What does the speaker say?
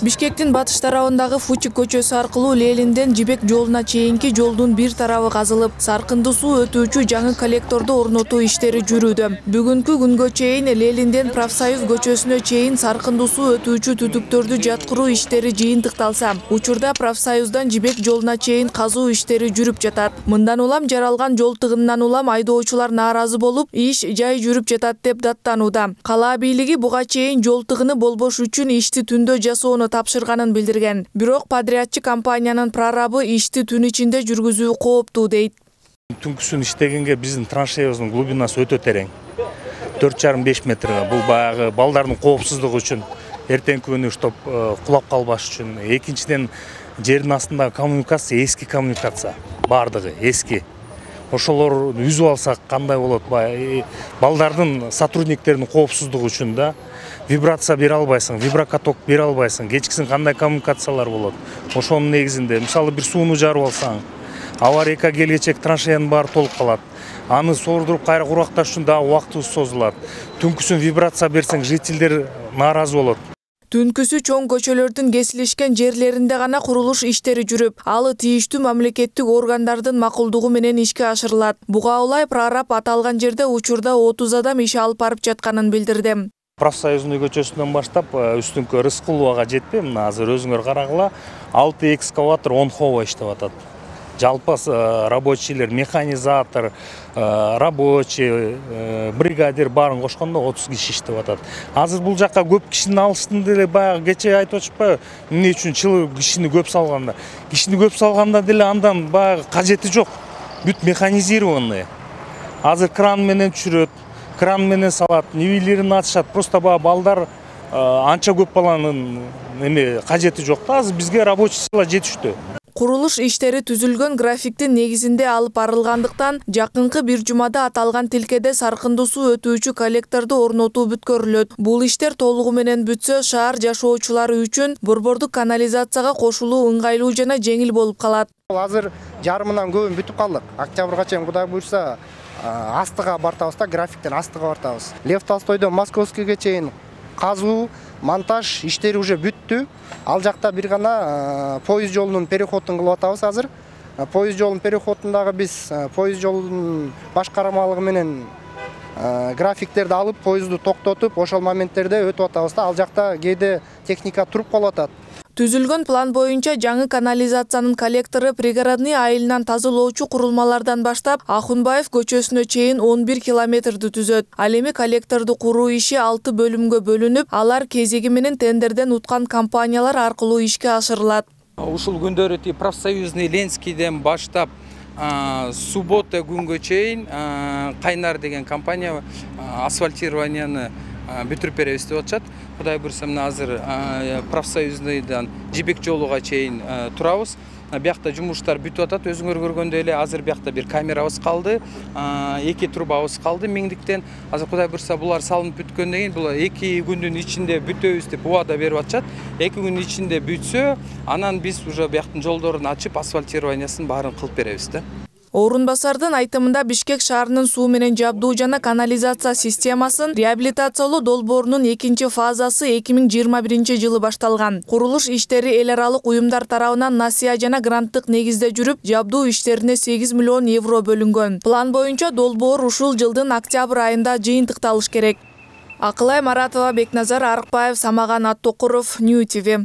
бишкектин батыш тарабындагы фучик көчөсү аркылуу ленинден жибек жолуна чейинки жолдун бир тарабы казылып саркынды суу өтүүчү жаңы коллекторду орнотуу иштери жүрүүдө бүгүнкү күнгө чейин ленинден профсоюз көчөсүнө чейин саркынды суу өтүүчү түтүктөрдү жаткыруу иштери жыйынтыкталса учурда профсоюздан жибек жолуна чейин казуу иштери жүрүп жатат мындан улам жаралган жол тыгынынан улам айдоочулар нааразы болуп иш жай жүрүп жатат деп даттанууда кала бийлиги буга чейин жол тыгыны болбош үчүн ишти түндө жасоону тапшырганын билдирген бирок подрядчы компаниянын прорабы ишти түн ичинде жүргүзүү кооптуу дейт. Түнкүсүн иштегенге биздин траншеябыздын глубинасы өтө терең. Төрт жарым беш метр бул баягы балдардын коопсуздугу үчүн эртеңки күнү уштап кулап калбаш үчүн. Экинчиден жердин астындагы коммуникация эски коммуникация баардыгы эски. Ошолорду үзүп алсак кандай болот баягы балдардын сотрудниктердин коопсуздугу үчүн да вибрация бере албайсың виброкаток бере албайсың. Кечкисин кандай коммуникациялар болот? Ошонун негизинде мисалы бир сууну жарып алсаң аварийка келгечек траншеянын баары толуп калат. Аны соордуруп кайра куракташ үчүн дагы убактыбыз созулат. Түнкүсүн вибрация берсең жителдер нааразы болот. Түнкүсү чоң көчөлөрдүн кесилишкен жерлеринде гана курулуш иштери жүрүп ал тийиштүү мамлекеттик органдардын макулдугу менен ишке ашырылат. Буга улай прораб аталган жерде учурда отуз адам иш алып барып жатканын билдирди профсоюзный көчөсүнөн баштап үстүңкү рыскуловага жетпей мына азыр өзүңөр карагыла алты экскаватор он хова иштеп атат жалпы рабочийлер механизатор рабочий бригадир баарын кошкондо отуз киши иштеп атат азыр бул жака көп кишини алыштын деле баягы кечээ айтып атышпайбы эмне үчүн кишини көп салганда кишини көп салганда деле андан баягы кажети жок бүт механизированный. Азыр кран менен түшүрөт кран менен салат нивелирин ачышат просто баягы балдар анча көп баланын эме кажети жок да азыр бизге рабочий сила жетиштүү курулуш иштери түзүлгөн графиктин негизинде алып барылгандыктан жакынкы бир жумада аталган тилкеде саркынды суу өтүүчү коллекторду орнотуу бүткөрүлөт бул иштер толугу менен бүтсө шаар жашоочулары үчүн борбордук канализацияга кошулуу ыңгайлуу жана жеңил болуп калат азыр жарымынан көбүн бүтүп калдык октябрга чейин кудай буюрса астыга бартабыз да графиктен астыга бартабыз. Лев толстойдон московскийге чейин казуу монтаж иштери уже бүттү. Ал жакта бир гана поезд жолунун переходун кылып атабыз азыр. Поезд жолунун переходундагы биз поезд жолунун башкармалыгы менен графиктерди алып поездду токтотуп ошол моменттерде өтүп атабыз да. Ал жакта кээде техника туруп калып атат түзүлгөн план боюнча жаңы канализациянын коллектору пригородный айылынан тазалоочу курулмалардан баштап ахунбаев көчөсүнө чейин он бир километрди түзөт ал эми коллекторду куруу иши алты бөлүмгө алар кезеги менен тендерден уткан компаниялар аркылуу ишке ашырылат ушул күндөрү тиги профсоюзный ленскийден баштап суббота күнгө чейин кайнар деген компания асфальтированияны бүтүрүп беребиз деп атышат кудай буюрса мына азыр профсоюзныйдан жибек жолуга чейин турабыз биякта жумуштар бүтүп атат өзүңөр көргөндөй эле азыр биякта бир камерабыз калды эки трубабыз калды миңдиктен азыр кудай буюрса булар салынып бүткөндөн кийин бул эки күндүн ичинде бүтөбүз деп убада берип атышат эки күндүн ичинде бүтсө анан биз уже бияктын жолдорун ачып асфальтированиясын баарын кылып беребиз да орун басардын айтымында бишкек шаарынын суу менен жабдуу жана канализация системасын реабилитациялоо долбоорунун экинчи фазасы эки миң жыйырма биринчи жылы башталган. Курулуш иштери эл аралык уюмдар тарабынан насыя жана гранттык негизде жүрүп жабдуу иштерине сегиз миллион евро бөлүнгөн. План боюнча долбоор ушул жылдын октябрь айында жыйынтыкталыш керек. Акылай маратова бекназар арыкбаев самаган аттокуров нью тв